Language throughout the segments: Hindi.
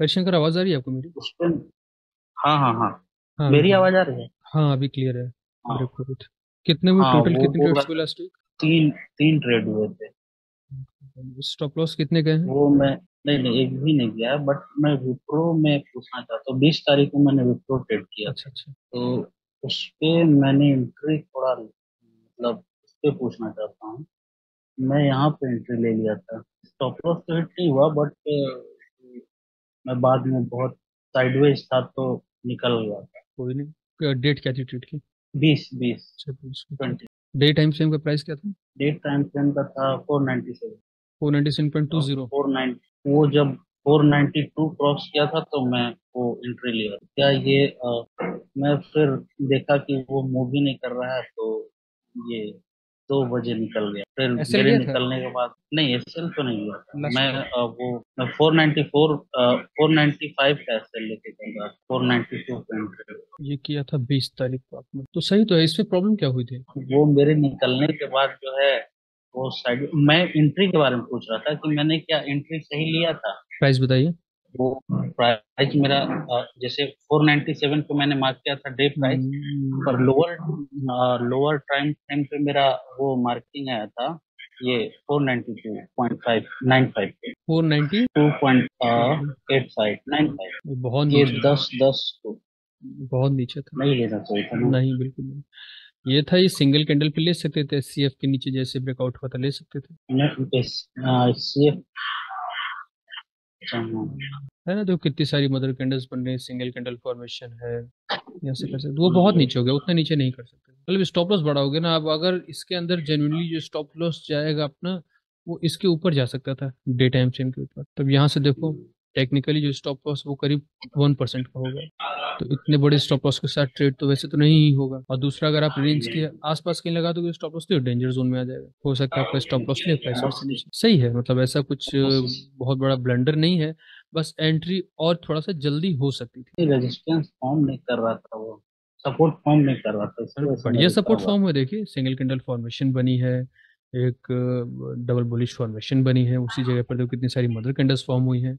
हरिशंकर आवाज़ आ रही है आपको मेरी? हाँ हाँ हाँ। हाँ मेरी क्लियर आवाज़ आ रही है? हाँ अभी क्लियर है। हाँ। ब्रेक हो कितने हुए हाँ टोटल कितने ट्रेड्स हुए लास्ट तीन तीन ट्रेड हुए थे। स्टॉप लॉस कितने गए हैं? वो मैं नहीं नहीं एक भी नहीं गया बट मैं विप्रो में पूछना चाहता हूँ। बीस तारीख को मैंने विप्रो ट्रेड किया अच्छा अच्छा। तो उस पे मैंने एंट्री थोड़ा मतलब उस पे पूछना चाहता हूँ। मैं यहाँ पे एंट्री ले लिया था। स्टॉप लॉस तो हिट नहीं हुआ बट मैं बाद में बहुत साइडवेज था तो निकल गया था। कोई नहीं। डेट क्या थी ट्रेड की? बीस बीस। ट्वेंटी डे टाइम फ्रेम का प्राइस क्या था? डेट टाइम फ्रेम का था four ninety seven four ninety seven point two zero four nine वो जब फोर नाइन्टी टू क्रॉस किया था तो मैं वो एंट्री लिया क्या ये अ, मैं फिर देखा कि वो मूव ही नहीं कर रहा है तो ये दो बजे निकल गया। फिर मेरे निकलने के बाद नहीं एसएल तो नहीं हुआ था। मैं वो four ninety four four ninety five का एसएल लेके चल रहा फोर नाइन्टी टू ये किया था बीस तारीख को आपने। तो सही तो है इसमें प्रॉब्लम क्या हुई थी? वो मेरे निकलने के बाद जो है वो साइड मैं एंट्री के बारे में पूछ रहा था कि मैंने क्या एंट्री सही लिया था? प्राइस बताइए। वो प्राइस मेरा जैसे 497 पे मैंने मार्क किया था डे प्राइस हम्म, पर लोअर लोअर टाइम फ्रेम पे मेरा वो मार्किंग आया था ये 492.595 पे। फोर नाइन्टी 2.8595 बहुत ये नीचे था। दस दस को। बहुत नीचे था। नहीं लेना चाहिए था ना। नहीं बिल्कुल नहीं। ये था ये सिंगल कैंडल पे ले सकते थे सी के नीचे जैसे ब्रेकआउट हुआ था ले सकते थे। अ, इससे अच्छा, हाँ। है ना देखो कितनी सारी मदर कैंडल्स बन रही है सिंगल कैंडल फॉर्मेशन है यहाँ से कर सकते वो बहुत नीचे हो गया उतना नीचे नहीं कर सकते। मतलब स्टॉप लॉस बड़ा हो गया ना अब अगर इसके अंदर जेनुअनली जो स्टॉप लॉस जाएगा अपना वो इसके ऊपर जा सकता था डे टाइम फ्रेम के ऊपर। तब यहाँ से देखो टेक्निकली जो स्टॉप लॉस वो करीब वन परसेंट का होगा। तो इतने बड़े स्टॉप लॉस के साथ ट्रेड तो वैसे तो नहीं ही होगा। और दूसरा अगर आप रेंज के आसपास कहीं लगा दोगे स्टॉप लॉस तो डेंजर जोन में आ जाएगा। हो सकता है आपका स्टॉप लॉस नहीं प्राइस से सही है मतलब ऐसा कुछ बहुत बड़ा ब्लंडर नहीं है। बस एंट्री और थोड़ा सा जल्दी हो सकती थी। रेजिस्टेंस फॉर्म नहीं कर रहा था वो। सपोर्ट फॉर्म नहीं कर रहा था बढ़िया सपोर्ट फॉर्म है देखिए। सिंगल कैंडल फॉर्मेशन बनी है एक डबल बुलिश फॉर्मेशन बनी है उसी जगह पर देखो कितनी सारी मदर कैंडल्स फॉर्म हुई हैं।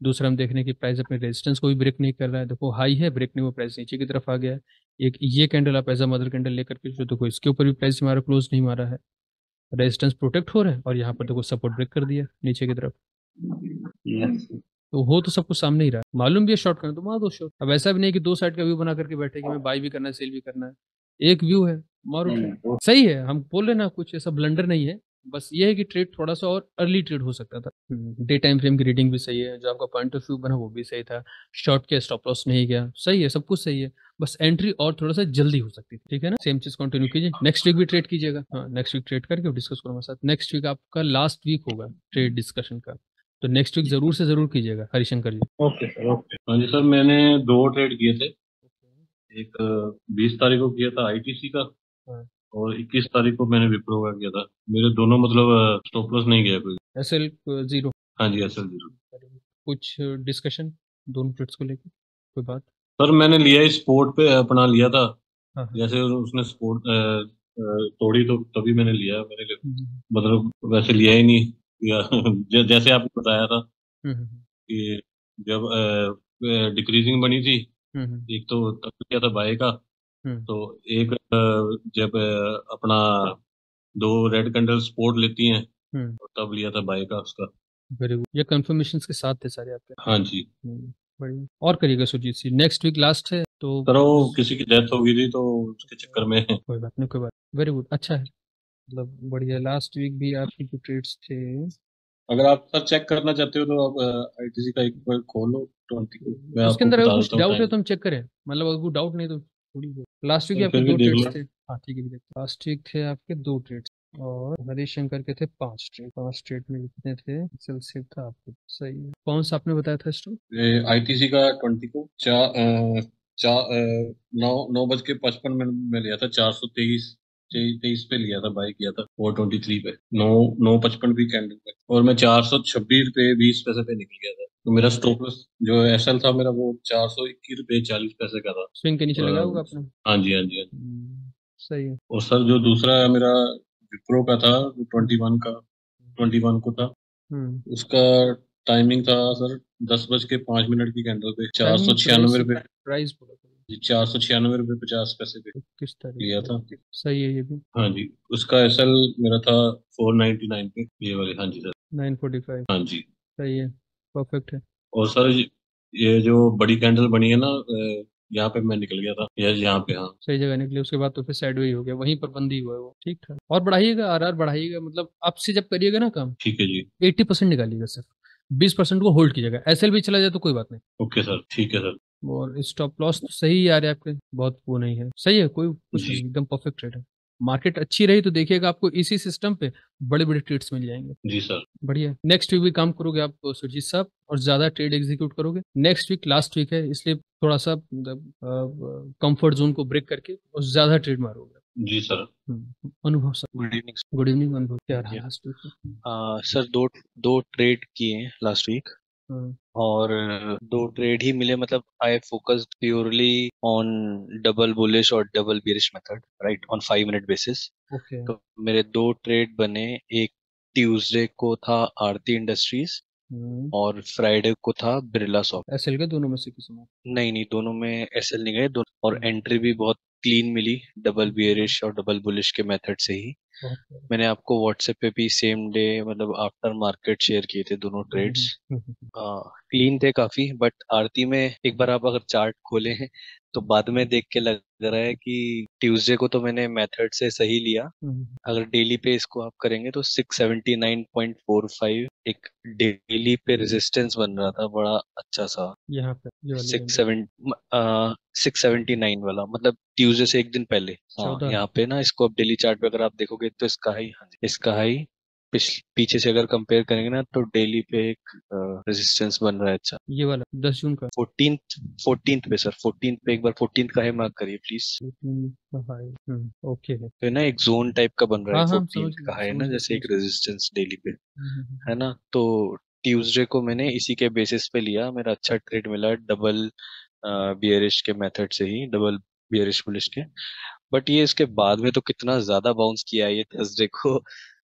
दूसरा हम देखने की प्राइस अपने रेजिस्टेंस को भी ब्रेक नहीं कर रहा है। देखो हाई है ब्रेक नहीं हुआ प्राइस नीचे की तरफ़ आ गया एक ये कैंडल आप एज अ मदर कैंडल लेकर के जो देखो इसके ऊपर भी प्राइस हमारा क्लोज नहीं मारा है। रेजिस्टेंस प्रोटेक्ट हो रहा है और यहाँ पर देखो सपोर्ट ब्रेक कर दिया नीचे की तरफ़। Yes. तो हो तो सब कुछ सामने ही रहा है। मालूम भी है शॉर्ट करना तो मार दो शॉर्ट अब ऐसा भी नहीं कि दो साइड का व्यू बना करके बैठे कि मैं बाई भी करना है सेल भी करना है। एक व्यू है मारो वो सही है हम बोल रहे ना कुछ ऐसा ब्लंडर नहीं है। बस ये है कि ट्रेड थोड़ा सा और अर्ली ट्रेड हो सकता था। डे टाइम फ्रेम की रीडिंग भी सही है जो आपका पॉइंट ऑफ़ व्यू बना वो भी सही था। शॉर्ट के स्टॉप लॉस नहीं गया सही है सब कुछ सही है। बस एंट्री और थोड़ा सा जल्दी हो सकती थी ठीक है ना? सेम चीज़ कंटिन्यू कीजिए। नेक्स्ट वीक भी ट्रेड कीजिएगा। हाँ नेक्स्ट वीक ट्रेड करके डिस्कस करूँगा साथ। नेक्स्ट वीक आपका लास्ट वीक होगा ट्रेड डिस्कशन का। तो नेक्स्ट वीक ज़रूर से ज़रूर कीजिएगा Harishankar ji. Okay sir okay हाँ जी सर मैंने दो ट्रेड किए थे। एक बीस तारीख को किया था आईटीसी का। हाँ। और इक्कीस तारीख को मैंने विप्रो का किया था। मेरे दोनों मतलब स्टॉप लॉस नहीं गया कोई। एस एल ज़ीरो हाँ जी एस एल ज़ीरो कुछ डिस्कशन दोनों ट्रेड्स को लेकर कोई बात? सर मैंने लिया ही स्पोर्ट पे अपना लिया था। हाँ हाँ। जैसे उसने स्पोर्ट तोड़ी तो तभी मैंने लिया। मैंने लिया- हम्म, मतलब वैसे लिया ही नहीं। या जैसे आपने बताया था हम्म, हम्म, कि जब डिक्रीजिंग बनी थी हम्म, हम्म, एक तो तब किया था बाय का। हम्म, तो एक जब अपना दो रेड कैंडल स्पोर्ट लेती हैं हम्म, तो तब लिया था बाय का उसका। वेरी गुड ये कंफर्मेशन के साथ थे सारे आपके? हाँ जी। हम्म, बढ़िया। और करिएगा Sujit ji next week last है तो सर वो किसी की डेथ हो गई थी तो उसके चक्कर में। कोई बात नहीं कोई बात वेरी गुड अच्छा है। मतलब बढ़िया लास्ट वीक भी आपके जो ट्रेड्स थे। अगर आप सर चेक करना चाहते हो तो आप आईटीसी का एक बार खोलो ट्वेंटी उसके अंदर अगर कुछ डाउट है तो हम चेक करें। मतलब अगर कोई डाउट नहीं तो थोड़ी लास्ट वीक आपके दो ट्रेड ट्रेड्स थे। हाँ ठीक है देखते लास्ट वीक थे आपके दो ट्रेड्स और हरीश शंकर के थे पाँच ट्रेड पाँच ट्रेड में कितने थे? सिर्फ़ था आपके। सही है। कौन सा आपने बताया था स्टॉक आईटीसी का ट्वेंटी को चार चार नौ नौ बज के पचपन मिनट में लिया था चार सौ तेईस। तेईस पे लिया था बाय किया था फोर ट्वेंटी थ्री पे। नौ नौ पचपन भी कैंडल पे। और मैं चार सौ छब्बीस पे बीस पैसे पे निकल गया था। तो मेरा स्टॉप लॉस जो एस एल था मेरा वो चार सौ इक्कीस रुपये चालीस पैसे का था। स्विंग के नीचे लगा होगा आपने हाँ जी हाँ जी हाँ जी। हम्म, सही है। और सर जो दूसरा मेरा विप्रो का था ट्वेंटी वन का ट्वेंटी वन को था। हम्म। उसका टाइमिंग था सर दस बज के पाँच मिनट की कैंडल पे चार सौ छियानवे रुपए। प्राइस चार सौ छियानवे रुपए पचास पैसे पे किस तरह? लिया था। सही है ये भी। हाँ जी उसका एसएल मेरा था फोर नाइनटी नाइन पे ये वाले हाँ जी सर। नाइन फोर्टी फाइव हाँ जी। सही है परफेक्ट है। और सर ये जो बड़ी कैंडल बनी है ना यहाँ पे मैं निकल गया था। या यहाँ पे हाँ। सही जगह निकली उसके बाद तो फिर साइड हो गया वहीं पर बंदी हुआ है वो। ठीक था और बढ़ाइएगा आर आर बढ़ाइएगा मतलब अब से जब करिएगा ना काम ठीक है जी। एट्टी परसेंट निकालिएगा सर बीस परसेंट को होल्ड कीजिएगा। एस एल भी चला जाए तो कोई बात नहीं। ओके सर ठीक है सर। और स्टॉप लॉस तो सही आ रहे आपके बहुत वो नहीं है। सही है कोई कुछ नहीं एकदम परफेक्ट रेट है। मार्केट अच्छी रही तो देखिएगा आपको इसी सिस्टम पे बड़े बड़े ट्रेड्स मिल जाएँगे। जी सर। बढ़िया। नेक्स्ट वीक भी काम करोगे आप सुरजीत साहब और ज़्यादा ट्रेड एग्जीक्यूट करोगे। नेक्स्ट वीक लास्ट वीक है इसलिए थोड़ा सा कंफर्ट जोन को ब्रेक करके और ज़्यादा ट्रेड मारोगे। जी सर। हम्म, Anubhav sir. Good evening good evening Anubhav. क्या रहा लास्ट वीक सर दो दो ट्रेड किए लास्ट वीक और दो ट्रेड ही मिले मतलब I focused purely on double bullish और double bearish method right on five minute basis तो मेरे दो ट्रेड बने एक ट्यूसडे को था आरती इंडस्ट्रीज़ हम्म। और फ्राइडे को था बिरला सॉफ्ट एसएल के दोनों में से किसी में? नहीं नहीं दोनों में एसएल नहीं गए दोनों और एंट्री हम्म। भी बहुत क्लीन मिली डबल बियरिश और डबल बुलिश के मेथड से ही। मैंने आपको व्हाट्सएप पे भी सेम डे मतलब आफ्टर मार्केट शेयर किए थे दोनों ट्रेड्स क्लीन थे काफ़ी बट आरती में एक बार आप अगर चार्ट खोले हैं तो बाद में देख के लग रहा है कि ट्यूसडे को तो मैंने मेथड से सही लिया। अगर डेली पे इसको आप करेंगे तो 679.45 एक डेली पे रेजिस्टेंस बन रहा था बड़ा अच्छा सा। यहाँ पे six seven six seventy nine वाला मतलब ट्यूसडे से एक दिन पहले। हाँ यहाँ पे ना इसको आप डेली चार्ट पे अगर आप देखोगे तो इसका हाई हाँ इसका हाई पीछे से अगर कंपेयर करेंगे ना तो डेली पे एक रेजिस्टेंस बन रहा है अच्छा। ये वाला दस जून का। फोर्टीन फोर्टीन पे सर फोर्टीन पे एक बार फोर्टीन का है मार्क करिए प्लीज़ ओके हम्म, तो ना एक जोन टाइप का बन रहा है फोर्टीन हाँ, हाँ, का है ना जैसे एक रेजिस्टेंस डेली पे हम्म, हम्म, है ना? तो ट्यूसडे को मैंने इसी के बेसिस पे लिया मेरा अच्छा ट्रेड मिला डबल बियरिश के मेथड से ही डबल बियरिश बुलिश के। बट ये इसके बाद में तो कितना ज़्यादा बाउंस किया ये थर्सडे को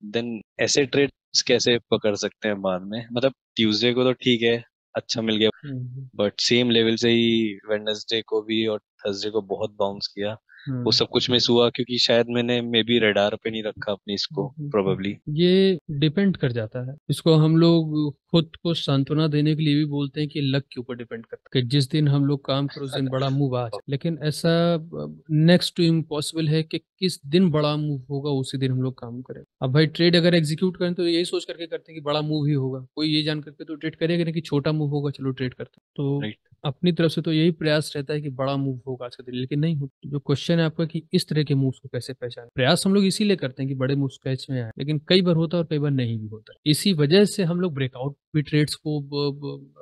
देन ऐसे ट्रेड कैसे पकड़ सकते हैं बाद में? मतलब ट्यूसडे को तो ठीक है अच्छा मिल गया बट सेम लेवल से ही वेडनेसडे को भी और थर्सडे को बहुत बाउंस किया। वो हम्म। सब कुछ मिस हुआ क्योंकि शायद मैंने मे बी रेडार पे नहीं रखा अपनी इसको प्रोबेबली ये डिपेंड कर जाता है। इसको हम लोग खुद को सांत्वना देने के लिए भी बोलते हैं कि लक के ऊपर डिपेंड करता है। कि जिस दिन हम लोग काम करो उस दिन बड़ा मूव आ जाए। लेकिन ऐसा नेक्स्ट टू इम्पॉसिबल है कि किस दिन बड़ा मूव होगा उसी दिन हम लोग काम करें अब भाई ट्रेड अगर एग्जीक्यूट करें तो यही सोच करके करते हैं कि बड़ा मूव ही होगा। कोई ये जान करके तो ट्रेड करेगा कि छोटा मूव होगा चलो ट्रेड करते तो अपनी तरफ़ से तो यही प्रयास रहता है कि बड़ा मूव होगा आज के दिन लेकिन नहीं होता। जो क्वेश्चन है आपका कि इस तरह के मूव्स को कैसे पहचान? प्रयास हम लोग इसीलिए करते हैं कि बड़े मूव्स कैच में आए लेकिन कई बार होता है और कई बार नहीं भी होता इसी वजह से हम लोग ब्रेकआउट भी ट्रेड्स को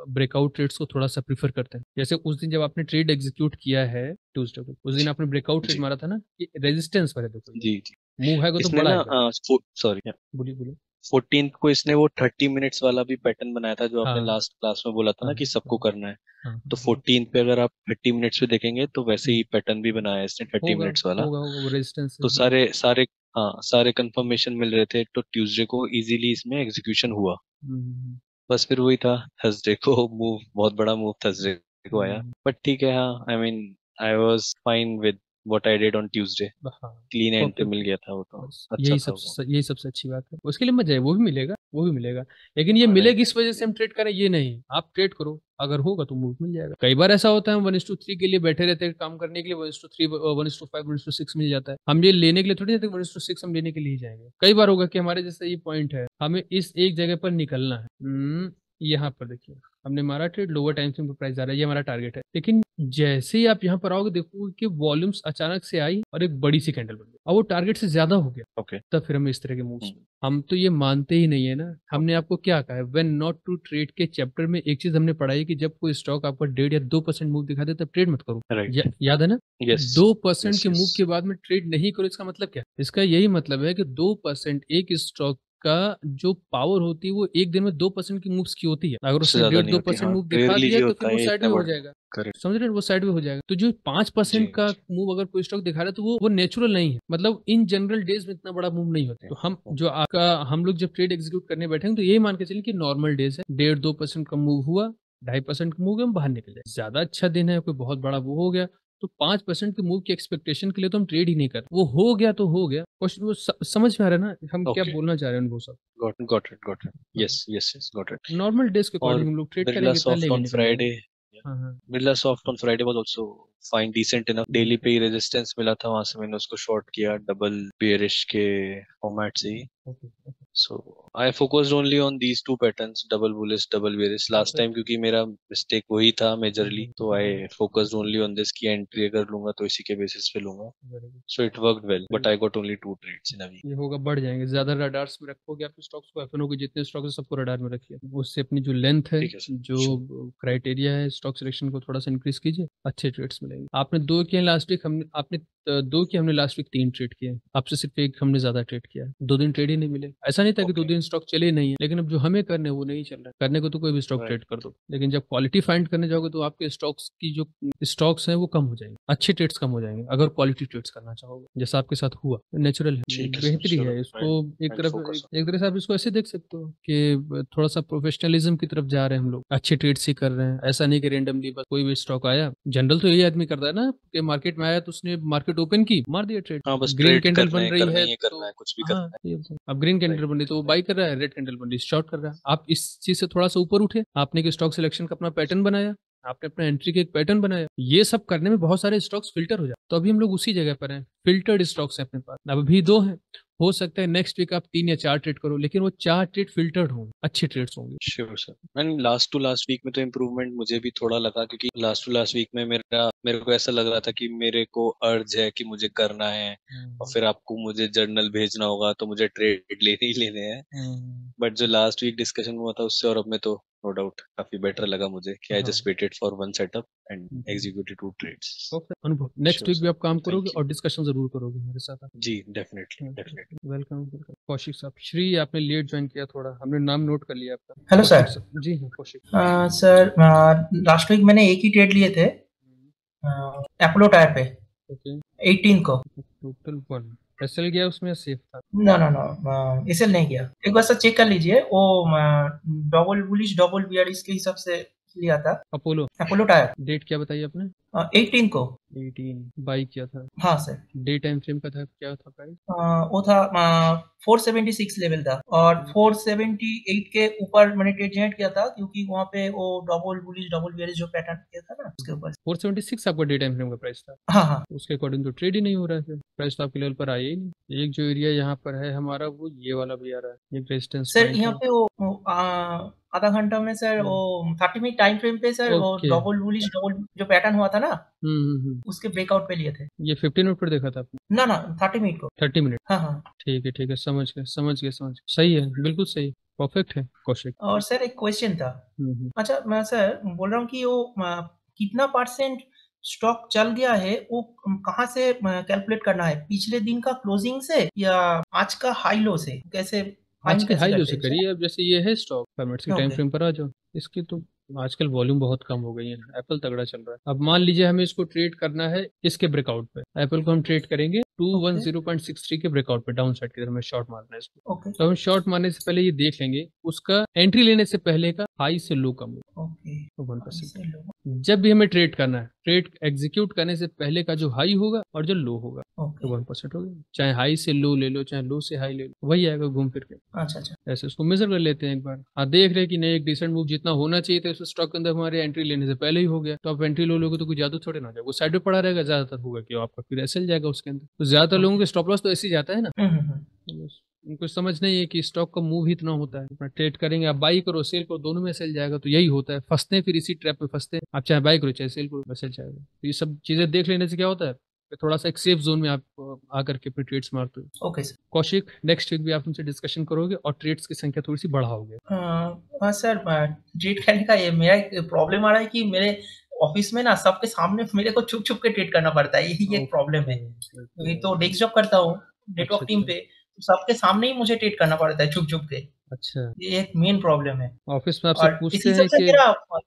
ब्रेकआउट ट्रेड्स को थोड़ा सा प्रीफर करते हैं। जैसे उस दिन जब आपने ट्रेड एग्जीक्यूट किया है ट्यूजडे को उस दिन आपने ब्रेकआउट ट्रेड मारा था ना रेजिस्टेंस पर है देखो। जी जी। मूव है तो बड़ा सॉरी बोलिए बोलिए। फोर्टीन को इसने वो थर्टी मिनट्स वाला भी पैटर्न बनाया था जो आपने लास्ट हाँ। क्लास में बोला था ना कि हाँ, सबको हाँ। करना है। तो फोर्टीन पे अगर आप थर्टी मिनट्स पे देखेंगे तो वैसे ही पैटर्न भी बनाया इसने थर्टी मिनट्स वाला। तो सारे सारे हाँ सारे कंफर्मेशन मिल रहे थे तो ट्यूसडे को इजीली इसमें एग्जीक्यूशन हुआ। हम्म, हम्म, हम्म। बस फिर वही था थर्सडे को मूव बहुत बड़ा मूव थर्सडे को आया। बट ठीक है हाँ I mean I was fine with what I did on Tuesday clean end पे मिल गया था वो तो। अच्छा यही सबसे यही सबसे अच्छी बात है। उसके लिए मज़ा है वो भी मिलेगा वो भी मिलेगा। लेकिन ये मिलेगी इस वजह से हम ट्रेड करें ये नहीं। आप ट्रेड करो अगर होगा तो मूव मिल जाएगा। कई बार ऐसा होता है हम वन टू थ्री के लिए बैठे रहते हैं काम करने के लिए one two three one two five one two six मिल जाता है। हम ये लेने के लिए थोड़ी जाते वन टू सिक्स हम लेने के लिए जाएँगे। कई बार होगा कि हमारे जैसे ये पॉइंट है हमें इस एक जगह पर निकलना है। हम्म, यहाँ पर देखिए हमने मारा ट्रेड लोअर टाइम फ्रेम पर प्राइस आ रहा है ये हमारा टारगेट है लेकिन जैसे ही आप यहाँ पर आओगे देखोगे कि वॉल्यूम्स अचानक से आई और एक बड़ी सी कैंडल बन गई और वो टारगेट से ज़्यादा हो गया ओके okay. तब फिर हम इस तरह के मूव्स हम्म। हम तो ये मानते ही नहीं है ना हमने आपको क्या कहा है वेन नॉट टू ट्रेड के चैप्टर में एक चीज़ हमने पढ़ाई कि जब कोई स्टॉक आपका डेढ़ या दो परसेंट मूव दिखा दे तब ट्रेड मत करो right. या, याद है ना yes. दो परसेंट yes, के मूव yes. के बाद में ट्रेड नहीं करो इसका मतलब क्या इसका यही मतलब है कि दो परसेंट एक स्टॉक का जो पावर होती है वो एक दिन में दो परसेंट की मूव्स की होती है। अगर उसने डेढ़ दो परसेंट मूव दिखा दिया तो फिर वो साइड में हो जाएगा। समझ रहे वो साइड में हो जाएगा। तो जो पाँच परसेंट का मूव अगर कोई स्टॉक दिखा रहा है तो वो वो नेचुरल नहीं है। मतलब इन जनरल डेज़ में इतना बड़ा मूव नहीं होता तो हम जो आपका हम लोग जब ट्रेड एग्जीक्यूट करने बैठे तो ये मान के चलिए कि नॉर्मल डेज़ है। डेढ़ दो परसेंट का मूव हुआ ढाई परसेंट का मूव हम बाहर निकल जाए। ज़्यादा अच्छा दिन है कोई बहुत बड़ा वो हो गया। तो पाँच परसेंट के मूव की एक्सपेक्टेशन के लिए तो हम ट्रेड ही नहीं कर वो हो गया तो हो गया। क्वेश्चन वो समझ में आ रहा है ना? हम okay. क्या बोलना चाह रहे हैं वो सब? Got got it got it yes yes yes got it normal days के अकॉर्डिंग हम लोग ट्रेड करेंगे पहले Friday Birlasoft on Friday was also fine decent enough daily पे रेजिस्टेंस मिला था वहाँ से मैंने उसको शॉर्ट किया डबल बियरिश के फॉर्मेट से ही। So I focused only on these two patterns, double bullish, double bearish. Last time क्योंकि मेरा mistake वही था majorly, तो I focused only on this कि entry अगर लूँगा तो इसी के basis पे लूँगा. So it worked well, but I got only two trades in a week. ये होगा बढ़ जाएँगे। ज़्यादा रडार्स में रखोगे आपके स्टॉक्स को एफएनओ के जितने स्टॉक्स है सबको रडार में रखिए। उससे अपनी जो लेंथ है जो क्राइटेरिया है स्टॉक सिलेक्शन को थोड़ा सा इंक्रीज कीजिए अच्छे ट्रेड्स मिलेंगे। आपने दो किए लास्ट वीक हमने आपने दो किए हमने लास्ट वीक तीन ट्रेड किए आपसे सिर्फ़ एक हमने ज़्यादा ट्रेड किया दो दिन ट्रेड ही नहीं मिले। ऐसा नहीं था कि दो दिन स्टॉक चले नहीं है लेकिन अब जो हमें करने वो नहीं चल रहा करने को तो कोई भी स्टॉक ट्रेड कर दो। लेकिन जब क्वालिटी फाइंड करने जाओगे तो आपके स्टॉक्स की जो स्टॉक्स हैं वो कम हो जाएँगे। अच्छे ट्रेड्स कम हो जाएँगे अगर क्वालिटी ट्रेड्स करना चाहोगे जैसा आपके साथ हुआ। नेचुरल है बेहतरी है। इसको एक तरफ़ एक तरह से आप इसको ऐसे देख सकते हो कि थोड़ा सा प्रोफेशनलिज्म की तरफ़ जा रहे हैं हम लोग। अच्छे ट्रेड्स ही कर रहे हैं। ऐसा नहीं कि रेंडमली बस कोई भी स्टॉक आया। जनरल तो यही आदमी करता है ना कि मार्केट में आया तो उसने मार्केट ओपन की मार दिया ट्रेड हाँ, बस ग्रीन कैंडल बन रही है, है तो, कुछ भी हाँ, करना है। अब ग्रीन कैंडल बन तो वो बाई कर रहा है रेड कैंडल रही शॉर्ट कर रहा है। आप इस चीज़ से थोड़ा सा ऊपर उठे, आपने एक स्टॉक सिलेक्शन का अपना पैटर्न बनाया, आपने अपना एंट्री के एक पैटर्न बनाया, ये सब करने में बहुत सारे स्टॉक्स फ़िल्टर हो जाए तो अभी हम लोग उसी जगह पर हैं फिल्टर्ड स्टॉक्स हैं अपने पास। अब अभी दो हैं हो सकता है नेक्स्ट वीक आप तीन या चार ट्रेड करो लेकिन वो चार ट्रेड फिल्टर्ड होंगे अच्छे ट्रेड्स होंगे sure sir and last to last week में तो इम्प्रूवमेंट मुझे भी थोड़ा लगा क्योंकि लास्ट टू लास्ट वीक में मेरा मेरे को ऐसा लग रहा था कि मेरे को अर्ज़ है कि मुझे करना है हम्म। और फिर आपको मुझे जर्नल भेजना होगा तो मुझे ट्रेड लेने ही लेने हैं बट हम्म। जो लास्ट वीक डिस्कशन हुआ था उससे और अब में तो नो डाउट काफ़ी बेटर लगा मुझे कि I just waited for one setup and executed two trades okay Anubhav. Next week भी आप काम करोगे और डिस्कशन ज़रूर करोगे मेरे साथ जी डेफिनेटली डेफिनेटली वेलकम कौशिक साहब श्री आपने लेट ज्वाइन किया थोड़ा हमने नाम नोट कर लिया आपका। हेलो सर जी हाँ कौशिक। सर लास्ट वीक मैंने एक ही ट्रेड लिए थे अपोलो हम्म। टायर पे। ओके 18 को। टोटल वन एसएल गया उसमें सेफ़ था? नो नो नो एसएल नहीं गया एक बार सर चेक कर लीजिए वो डबल बुलिश डबल बीआरएस के हिसाब से लिया था। अपोलो अपोलो टायर डेट क्या बताइए आपने? एटीन को। एटीन बाई किया था। हाँ सर डे टाइम फ्रेम का था क्या था प्राइस वो था फोर सेवेंटी सिक्स लेवल था। और फोर सेवेंटी एट के ऊपर मैंने ट्रेड जनरेट किया था क्योंकि वहाँ पे वो डबल बुलिश डबल जो पैटर्न किया था ना उसके ऊपर। फोर सेवेंटी सिक्स आपका डे टाइम फ्रेम का प्राइस था। हाँ हाँ। उसके अकॉर्डिंग तो ट्रेड ही नहीं हो रहा है प्राइस तो आपके लेवल पर आया ही नहीं। एक जो एरिया यहाँ पर है हमारा वो ये वाला भी आ रहा है एक रेजिस्टेंस सर यहाँ पे वो आधा घंटा में सर वो थर्टी मिनट टाइम फ्रेम पे सर वो डबल बुलिश डबल जो पैटर्न हुआ था ना? हम्म, हम्म, हम्म। उसके ब्रेकआउट पे लिए थे। ये फिफ्टी मिनट पर देखा था आपने? ना ना थर्टी मिनट को। थर्टी मिनट हाँ हाँ। ठीक है ठीक है समझ गए समझ गए समझ सही है बिल्कुल सही। परफेक्ट है कौशिक। और सर एक क्वेश्चन था। अच्छा मैं सर बोल रहा हूँ कि वो कितना परसेंट स्टॉक चल गया है वो कहाँ से कैलकुलेट करना है? पिछले दिन का क्लोजिंग से या आज का हाई लो से? कैसे आज के हाई लो से करिए अब जैसे ये है स्टॉक के टाइम फ्रेम पर आ जाओ। इसकी तो आजकल वॉल्यूम बहुत कम हो गई है। एप्पल तगड़ा चल रहा है। अब मान लीजिए हमें इसको ट्रेड करना है इसके ब्रेकआउट पे। एप्पल को हम ट्रेड करेंगे। Two one zero point six three के ब्रेकआउट पे डाउन साइड की तरफ़ में शॉर्ट मारना है इसको। Okay. तो हम शॉर्ट मारने से पहले ये देख लेंगे उसका एंट्री लेने से पहले का हाई से लो कम वन परसेंट जब भी हमें ट्रेड करना है ट्रेड एग्जीक्यूट करने से पहले का जो हाई होगा और जो लो होगा। तो वन परसेंट होगा चाहे हाई से लो ले लो चाहे लो से हाई ले लो वही आएगा घूम फिर के। अच्छा अच्छा। ऐसे उसको मेजर कर लेते हैं एक बार। हाँ देख रहे कि नहीं एक डिसेंट मूव जितना होना चाहिए था स्टॉक के अंदर हमारे एंट्री लेने से पहले ही हो गया। तो आप एंट्री लो लोगे तो कोई ज़्यादा थोड़े ना जाएगा। वो साइड पे पड़ा रहेगा ज़्यादातर होगा कि आपका फिर ऐसे जाएगा उसके अंदर। तो ज़्यादातर लोगों के स्टॉप लॉस तो ऐसे ही जाता है ना। हम्म, हम्म, हम्म। तो उनको समझ नहीं है कि स्टॉक का मूव ही इतना होता है। अपना ट्रेड करेंगे आप बाई करो सेल करो दोनों में सेल जाएगा तो यही होता है। फंसते हैं फिर इसी ट्रैप में फंसते हैं। आप चाहे बाई करो चाहे सेल करो सेल जाएगा। तो ये सब चीज़ें देख लेने से क्या होता है? थोड़ा सा एक सेफ़ जोन में आप आकर के अपने ट्रेड्स मारते हो। Okay sir Kaushik next week भी आप उनसे डिस्कशन करोगे और ट्रेड्स की संख्या थोड़ी सी बढ़ाओगे हाँ सर ट्रेड करने का ये मेरा प्रॉब्लम आ रहा है कि मेरे ऑफ़िस में ना सबके सामने मेरे को छुप छुप के ट्रीट करना पड़ता है यही एक प्रॉब्लम है। मैं तो डेस्क जॉब करता हूँ नेटवर्क टीम पे सबके सामने ही मुझे ट्रीट करना पड़ता है छुप छुप के। अच्छा। ये एक मेन प्रॉब्लम है। ऑफ़िस में आपसे पूछते हैं कि मेरा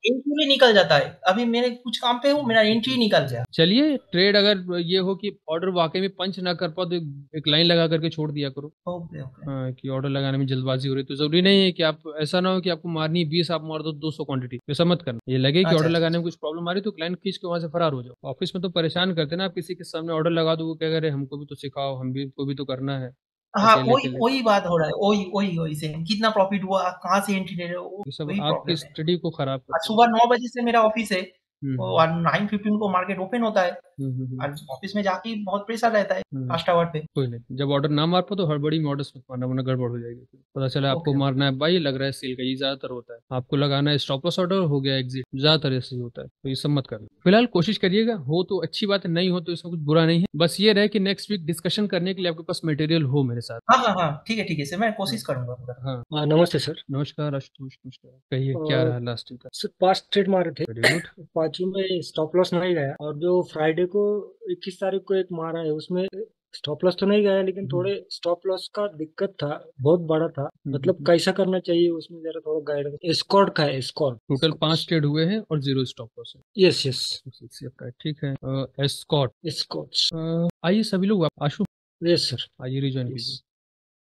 एंट्री भी निकल जाता है। अभी मेरे कुछ काम पे हूँ मेरा एंट्री निकल गया। चलिए ट्रेड अगर ये हो कि ऑर्डर वाकई में पंच ना कर पाओ तो एक, लाइन लगा करके छोड़ दिया करो। ओके ओके हाँ कि ऑर्डर लगाने में जल्दबाजी हो रही है तो ज़रूरी नहीं है कि आप ऐसा ना हो कि आपको मारनी बीस आप मार दो दो सौ क्वांटिटी ऐसा मत करना। ये लगे कि अच्छा, ऑर्डर अच्छा, लगाने में कुछ प्रॉब्लम आ रही तो क्लाइंट खींच के वहाँ से फरार हो जाओ। ऑफ़िस में तो परेशान करते ना आप किसी के सामने ऑर्डर लगा दो वो क्या करे हमको भी तो सिखाओ हम भी को भी तो करना है। हाँ वही वही बात हो रहा है वही वही वही से कितना प्रॉफिट हुआ कहाँ से एंट्री ले रहे हो वो- सब आपकी स्टडी को खराब सुबह नौ बजे से मेरा ऑफ़िस है हम्म, और नाइन फिफ्टीन को मार्केट ओपन होता है। हम्म, हम्म, हम्म, ऑफ़िस में जाके बहुत प्रेशर रहता है हम्म। आवर पे। कोई नहीं जब ऑर्डर ना मार पाओ तो हड़बड़ी में ऑर्डर मत मारना वरना गड़बड़ हो जाएगी। पता चला आपको मारना है बाई लग रहा है सेल का ये ज़्यादातर होता है। आपको लगाना है स्टॉप लॉस ऑर्डर हो गया एग्जिट ज़्यादातर ऐसे होता है तो ये सब मत करना। फ़िलहाल कोशिश करिएगा हो तो अच्छी बात है नहीं हो तो इसमें कुछ बुरा नहीं है। बस ये रहे कि नेक्स्ट वीक डिस्कशन करने के लिए आपके पास मटेरियल हो मेरे साथ। हाँ हाँ हाँ ठीक है ठीक है सर मैं कोशिश करूँगा हाँ। हाँ नमस्ते सर। नमस्कार आशुतोष नमस्कार। कहिए क्या रहा लास्ट वीक का? सर पाँच ट्रेड मारे थे। पाँचों में स्टॉप लॉस नहीं गया और जो फ्राइडे को इक्कीस तारीख को एक मारा है उसमें स्टॉप लॉस तो नहीं गया लेकिन थोड़े स्टॉप लॉस का दिक्कत था बहुत बड़ा था। मतलब कैसा करना चाहिए उसमें जरा थोड़ा गाइड स्कॉट का है स्कॉट टोटल पाँच ट्रेड हुए हैं और ज़ीरो स्टॉप लॉस है। यस यस ठीक है। एस्कॉट स्कॉट आइए सभी लोग आशु। यस सर आइए रिजॉइन कीजिए।